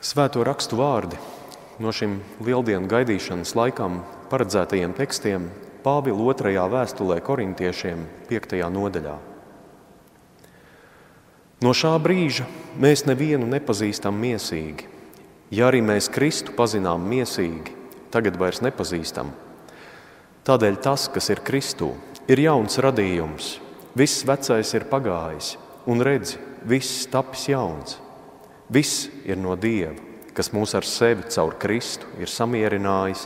Svēto rakstu vārdi no šim lieldienu gaidīšanas laikam paredzētajiem tekstiem Pāvila otrajā vēstulē korintiešiem, 5. nodaļā. No šā brīža mēs nevienu nepazīstam miesīgi. Ja arī mēs Kristu pazinām miesīgi, tagad vairs nepazīstam. Tādēļ tas, kas ir Kristū, ir jauns radījums. Viss vecais ir pagājis, un redzi, viss tapis jauns. Viss ir no Dieva, kas mūs ar sevi caur Kristu ir samierinājis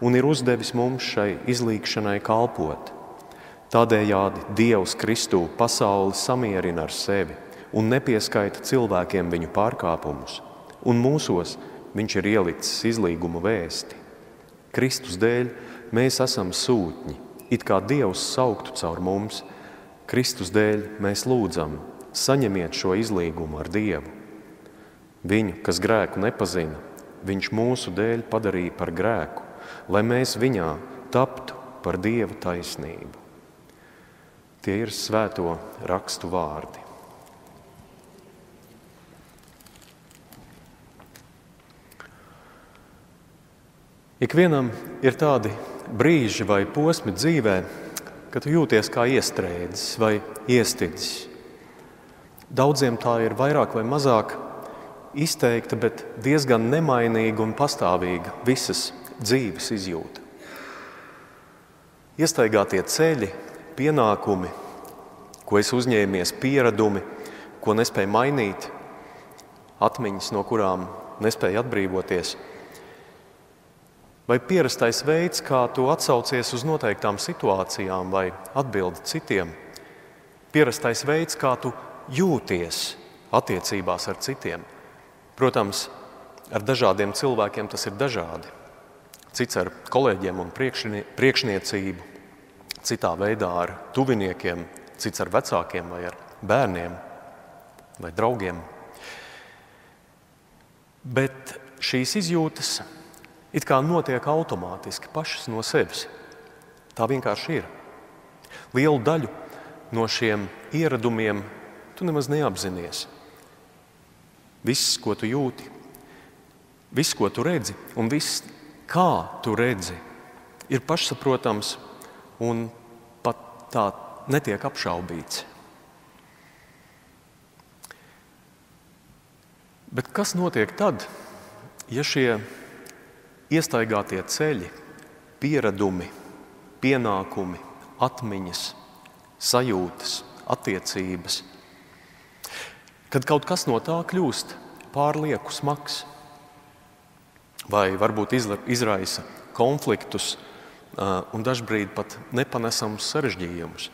un ir uzdevis mums šai izlīgšanai kalpot. Tādējādi Dievs Kristū pasauli samierina ar sevi un nepieskaita cilvēkiem viņu pārkāpumus, un mūsos viņš ir ielicis izlīguma vēsti. Kristus dēļ mēs esam sūtņi, it kā Dievs sauktu caur mums. Kristus dēļ mēs lūdzam, saņemiet šo izlīgumu ar Dievu. Viņu, kas grēku nepazina, viņš mūsu dēļ padarīja par grēku, lai mēs viņā taptu par Dieva taisnību. Tie ir svēto rakstu vārdi. Ikvienam ir tādi brīži vai posmi dzīvē, kad jūties kā iestrēdzis vai iestidzis. Daudziem tā ir vairāk vai mazāk izteikta, bet diezgan nemainīga un pastāvīga visas dzīves izjūta. Iestaigātie ceļi, pienākumi, ko es uzņēmies, pieredumi, ko nespēju mainīt, atmiņas, no kurām nespēju atbrīvoties. Vai pierastais veids, kā tu atsaucies uz noteiktām situācijām vai atbildi citiem, pierastais veids, kā tu jūties attiecībās ar citiem. Protams, ar dažādiem cilvēkiem tas ir dažādi cits ar kolēģiem un priekšniecību, citā veidā ar tuviniekiem, cits ar vecākiem vai ar bērniem vai draugiem. Bet šīs izjūtas it kā notiek automātiski pašas no sevis. Tā vienkārši ir. Lielu daļu no šiem ieradumiem tu nemaz neapzinies. Viss, ko tu jūti, viss, ko tu redzi, un viss kā tu redzi, ir pašsaprotams un pat tā netiek apšaubīts. Bet kas notiek tad, ja šie iestaigātie ceļi, pieredumi, pienākumi, atmiņas, sajūtas, attiecības, kad kaut kas no tā kļūst pārlieku smags? vai varbūt izraisa konfliktus un dažkārt pat nepanesamus sarežģījumus.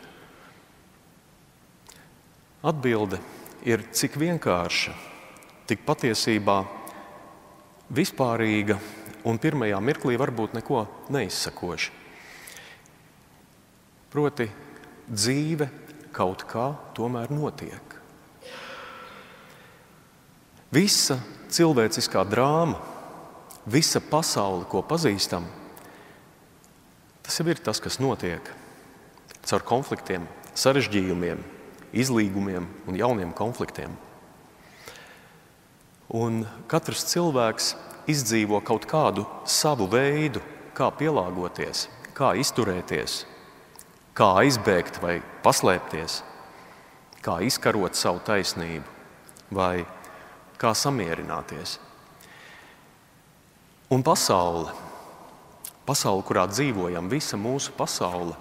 Atbilde ir cik vienkārša, tik patiesībā vispārīga un pirmajā mirklī varbūt neko neizsakoša. Proti, dzīve kaut kā tomēr notiek. Visa cilvēciskā drāma visa pasaule, ko pazīstam, tas jau ir tas, kas notiek caur konfliktiem, sarežģījumiem, izlīgumiem un jauniem konfliktiem. Un katrs cilvēks izdzīvo kaut kādu savu veidu, kā pielāgoties, kā izturēties, kā aizbēgt vai paslēpties, kā izkarot savu taisnību vai kā samierināties. Un pasaule, pasaule, kurā dzīvojam, visa mūsu pasaule,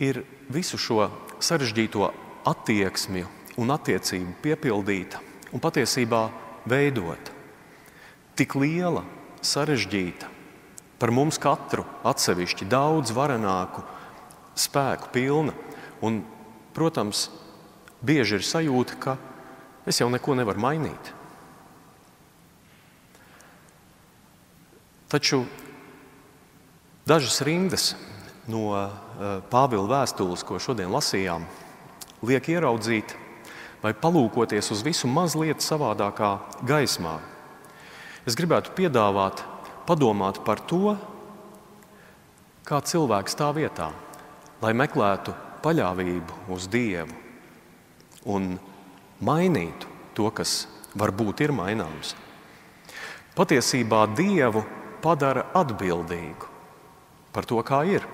ir visu šo sarežģīto attieksmi un attiecību piepildīta un patiesībā veidota. Tik liela, sarežģīta, par mums katru atsevišķi daudz varenāku spēku pilna. Un, protams, bieži ir sajūta, ka es jau neko nevaru mainīt. Taču dažas rindas no eh, Pāvila vēstules, ko šodien lasījām, liek ieraudzīt vai palūkoties uz visu mazliet savādākā gaismā. Es gribētu piedāvāt, padomāt par to, kā cilvēks tā vietā, lai meklētu paļāvību uz Dievu un mainītu to, kas varbūt ir maināms. Patiesībā Dievu padara atbildīgu par to, kā ir,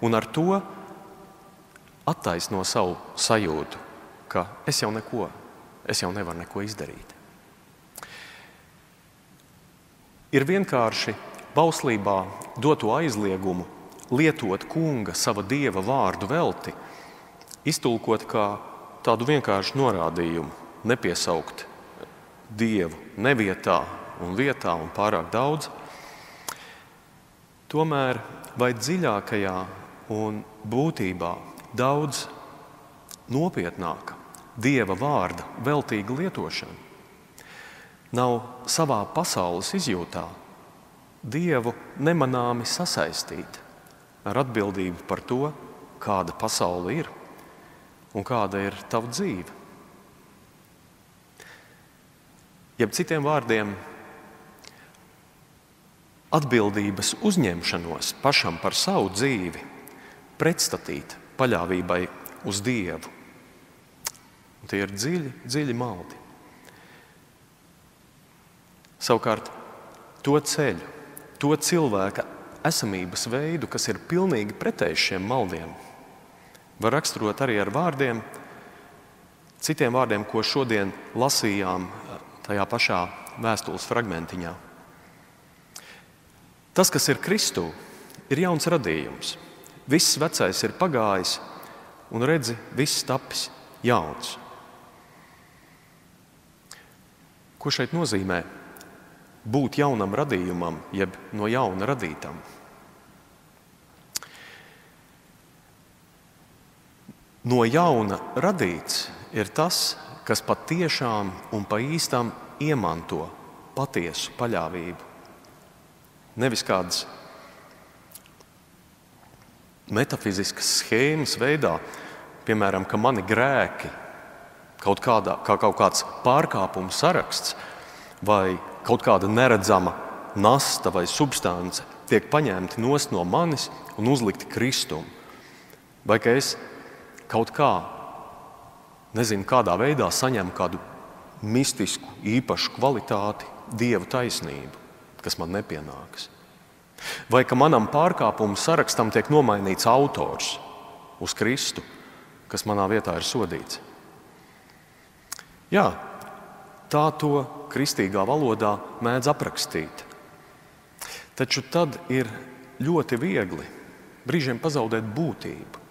un ar to attaisno savu sajūtu, ka es jau neko, es jau nevaru neko izdarīt. Ir vienkārši bauslībā doto aizliegumu lietot kunga, sava dieva vārdu velti, iztulkot kā tādu vienkāršu norādījumu, nepiesaukt dievu nevietā un vietā un pārāk daudz. Tomēr vai dziļākajā un būtībā daudz nopietnāka dieva vārda veltīga lietošana nav savā pasaules izjūtā dievu nemanāmi sasaistīt ar atbildību par to, kāda pasaule ir un kāda ir tava dzīve. Jeb citiem vārdiem, atbildības uzņemšanos pašam par savu dzīvi pretstatīt paļāvībai uz Dievu. Un tie ir dziļi, dziļi maldi. Savukārt, to ceļu, to cilvēka esamības veidu, kas ir pilnīgi pretējs šiem maldiem, var raksturot arī ar vārdiem, citiem vārdiem, ko šodien lasījām tajā pašā vēstules fragmentiņā. Tas, kas ir Kristū, ir jauns radījums. Viss vecais ir pagājis, un redzi, viss tapis jauns. Ko šeit nozīmē būt jaunam radījumam, jeb no jauna radītam? No jauna radīts ir tas, kas patiešām un pa īstam iemanto patiesu paļāvību. Nevis kādas metafiziskas schēmas veidā, piemēram, ka mani grēki, kaut, kādā, kā kaut kāds pārkāpumu saraksts vai kaut kāda neredzama nasta vai substance tiek paņemti no manis un uzlikti kristumu. Vai ka es kaut kā nezinu, kādā veidā saņem kādu mistisku, īpašu kvalitāti, dievu taisnību, kas man nepienākas. Vai ka manam pārkāpumu sarakstam tiek nomainīts autors uz Kristu, kas manā vietā ir sodīts. Jā, tā to kristīgā valodā mēdz aprakstīt. Taču tad ir ļoti viegli brīžiem pazaudēt būtību.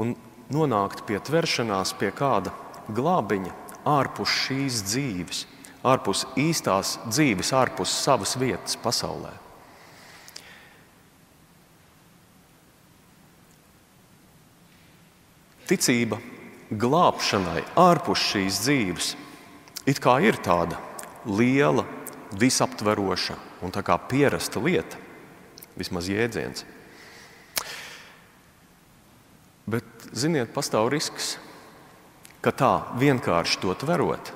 Un nonākt pie tveršanās pie kāda glābiņa ārpus šīs dzīves, ārpus īstās dzīves, ārpus savas vietas pasaulē. Ticība glābšanai ārpus šīs dzīves it kā ir tāda liela, visaptveroša un tā kā pierasta lieta, vismaz jēdziens. Bet, ziniet, pastāv risks, ka tā vienkārši to tverot,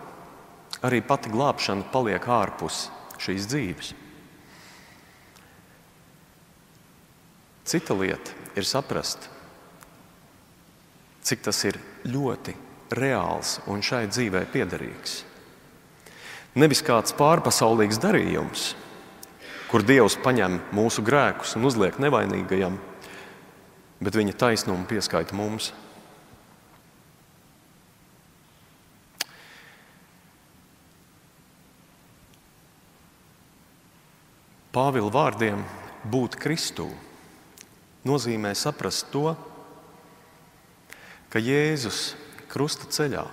arī pati glābšana paliek ārpus šīs dzīves. Cita lieta ir saprast, cik tas ir ļoti reāls un šai dzīvē piederīgs. Nevis kāds pārpasaulīgs darījums, kur Dievs paņem mūsu grēkus un uzliek nevainīgajam, bet viņa taisnumu pieskaita mums. Pāvila vārdiem būt Kristū nozīmē saprast to, ka Jēzus krusta ceļā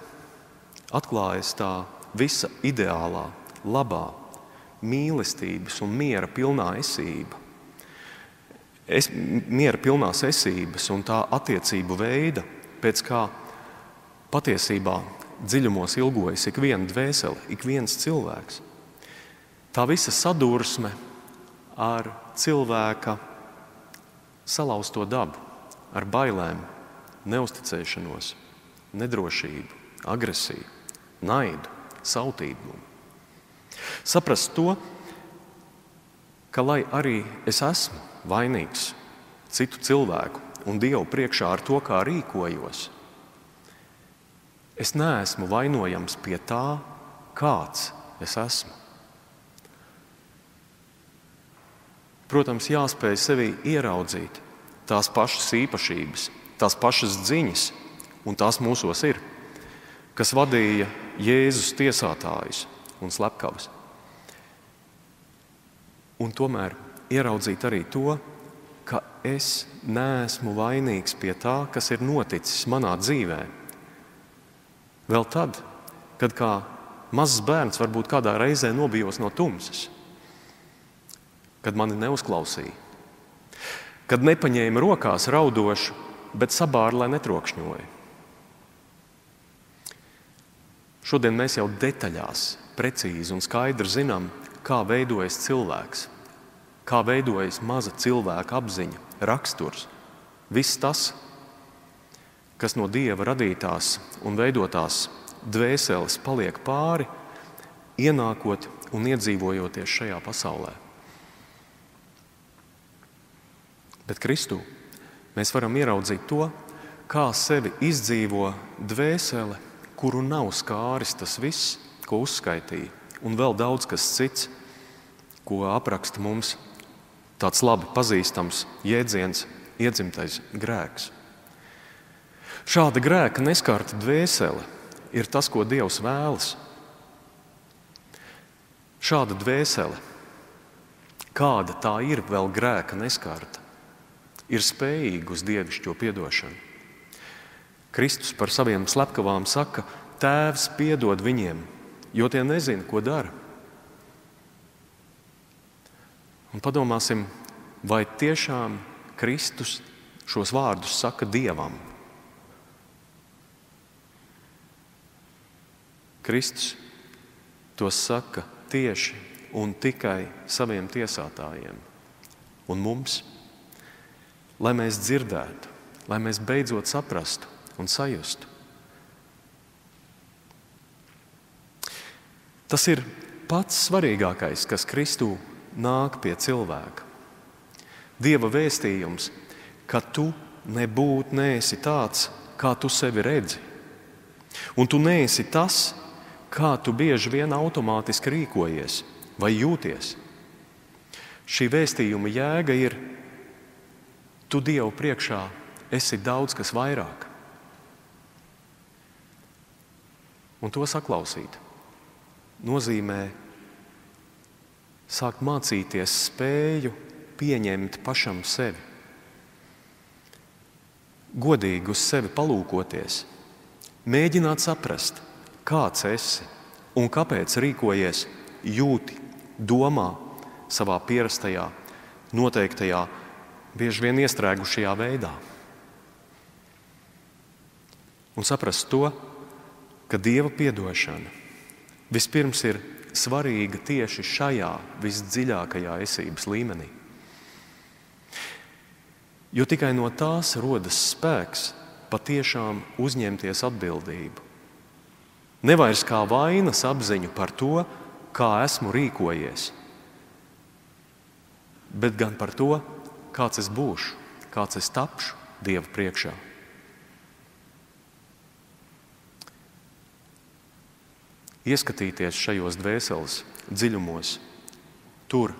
atklājas tā visa ideālā, labā, mīlestības un miera pilnā esība es, miera pilnās esības un tā attiecību veida, pēc kā patiesībā dziļumos ilgojas ik viena dvēsele, ik viens cilvēks. Tā visa sadursme ar cilvēka salauzto dabu, ar bailēm, neusticēšanos, nedrošību, agresiju, naidu, sautību. Saprast to, ka lai arī es esmu vainīgs citu cilvēku un Dievu priekšā ar to, kā rīkojos. Es neesmu vainojams pie tā, kāds es esmu. Protams, jāspēj sevi ieraudzīt tās pašas īpašības, tās pašas dziņas, un tās mūsos ir, kas vadīja Jēzus tiesātājus un slepkavus. Un tomēr ieraudzīt arī to, ka es neesmu vainīgs pie tā, kas ir noticis manā dzīvē. Vēl tad, kad kā mazs bērns varbūt kādā reizē nobijos no tumsas, kad mani neuzklausīja, kad nepaņēma rokās raudošu, bet sabāra, lai netrokšņoja. Šodien mēs jau detaļās, precīzi un skaidri zinām, kā veidojas cilvēks, kā veidojas maza cilvēka apziņa, raksturs. Viss tas, kas no dieva radītās un veidotās dvēseles paliek pāri, ienākot un iedzīvojoties šajā pasaulē. Bet Kristū mēs varam ieraudzīt to, kā sevi izdzīvo dvēsele, kuru nav skāris tas viss, ko uzskaitīja, un vēl daudz kas cits, ko apraksta mums tāds labi pazīstams jēdziens, iedzimtais grēks. Šāda grēka neskarta dvēsele ir tas, ko Dievs vēlas. Šāda dvēsele, kāda tā ir vēl grēka neskarta, ir spējīga uz dievišķo piedošanu. Kristus par saviem slepkavām saka, Tēvs piedod viņiem, jo tie nezina, ko dara. Un padomāsim, vai tiešām Kristus šos vārdus saka Dievam. Kristus tos saka tieši un tikai saviem tiesātājiem un mums, lai mēs dzirdētu, lai mēs beidzot saprastu un sajustu. Tas ir pats svarīgākais, kas Kristū nāk pie cilvēka. Dieva vēstījums, ka tu nebūtu neesi tāds, kā tu sevi redzi. Un tu neesi tas, kā tu bieži vien automātiski rīkojies vai jūties. Šī vēstījuma jēga ir, tu Dievu priekšā esi daudz kas vairāk. Un to saklausīt nozīmē sākt mācīties spēju pieņemt pašam sevi. Godīgi uz sevi palūkoties, mēģināt saprast, kāds esi un kāpēc rīkojies, jūti, domā savā pierastajā, noteiktajā, bieži vien iestrēgušajā veidā. Un saprast to, ka Dieva piedošana vispirms ir svarīga tieši šajā visdziļākajā esības līmenī. Jo tikai no tās rodas spēks patiešām uzņemties atbildību. Nevairs kā vainas apziņu par to, kā esmu rīkojies, bet gan par to, kāds es būšu, kāds es tapšu Dieva priekšā. Ieskatīties šajos dvēseles dziļumos, tur,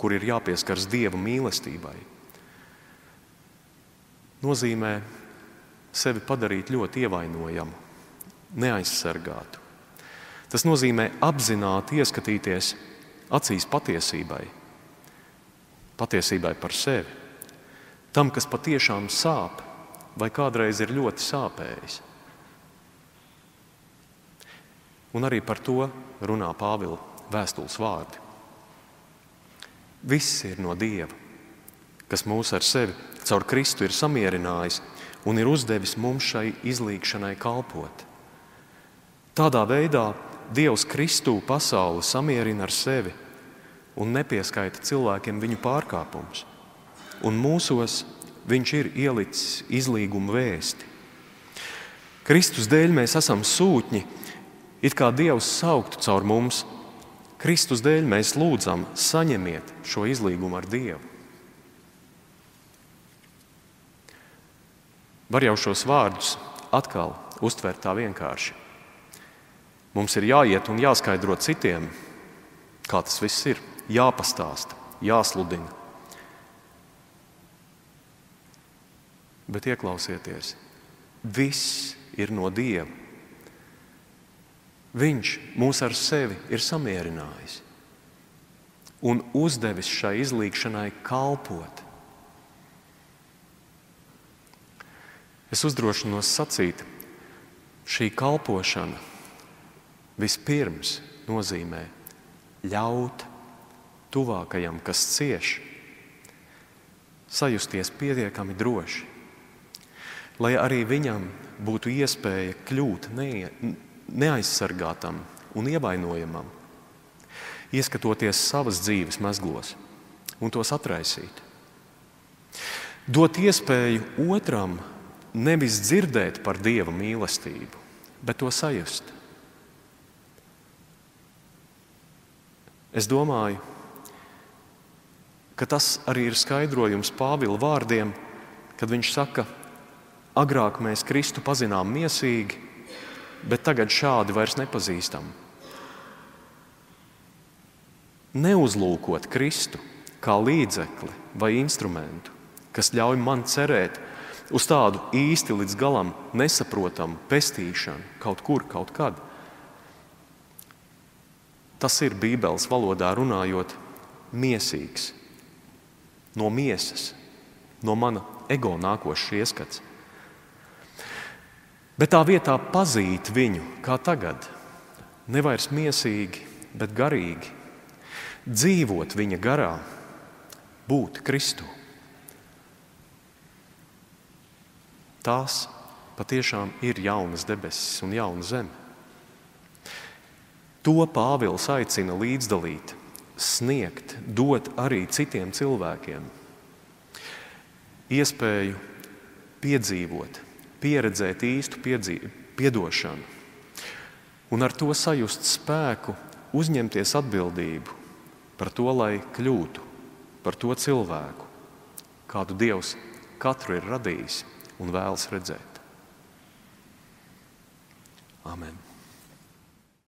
kur ir jāpieskaras Dieva mīlestībai, nozīmē sevi padarīt ļoti ievainojamu, neaizsargātu. Tas nozīmē apzināti ieskatīties acīs patiesībai, patiesībai par sevi, tam, kas patiešām sāp vai kādreiz ir ļoti sāpējis. Un arī par to runā Pāvila vēstules vārdi. Viss ir no Dieva, kas mūs ar sevi caur Kristu ir samierinājis un ir uzdevis mums šai izlīgšanai kalpot. Tādā veidā Dievs Kristū pasauli samierina ar sevi un nepieskaita cilvēkiem viņu pārkāpumus. Un mūsos viņš ir ielicis izlīguma vēsti. Kristus dēļ mēs esam sūtņi, It kā Dievs sauktu caur mums, Kristus dēļ mēs lūdzam, saņemiet šo izlīgumu ar Dievu. Var jau šos vārdus atkal uztvert tā vienkārši. Mums ir jāiet un jāskaidro citiem, kā tas viss ir, jāpastāsta, jāsludina. Bet ieklausieties, viss ir no Dieva. Viņš mūs ar sevi ir samierinājis un uzdevis šai izlīgšanai kalpot. Es uzdrošinos sacīt, šī kalpošana vispirms nozīmē ļaut tuvākajam, kas cieš, sajusties pietiekami droši, lai arī viņam būtu iespēja kļūt ne, neaizsargātam un ievainojamam, ieskatoties savas dzīves mezglos un tos atraisīt. Dot iespēju otram nevis dzirdēt par dieva mīlestību, bet to sajust. Es domāju, ka tas arī ir skaidrojums Pāvila vārdiem, kad viņš saka, agrāk mēs Kristu pazinām miesīgi, bet tagad šādi vairs nepazīstam. Neuzlūkot Kristu kā līdzekli vai instrumentu, kas ļauj man cerēt, uz tādu īsti līdz galam nesaprotamu pestīšanu kaut kur, kaut kad. Tas ir Bībeles valodā runājot, mīsīgs, no miesas, no mana ego nākošs ieskats. Bet tā vietā pazīt viņu kā tagad, nevairs mīsīgi, bet garīgi, dzīvot viņa garā, būt Kristu. Tās patiešām ir jaunas debesis un jauna zeme. To Pāvils aicina līdzdalīt, sniegt, dot arī citiem cilvēkiem. Iespēju piedzīvot, pieredzēt īstu piedošanu, un ar to sajust spēku, uzņemties atbildību par to, lai kļūtu par to cilvēku, kādu Dievs katru ir radījis un vēlas redzēt. Amen.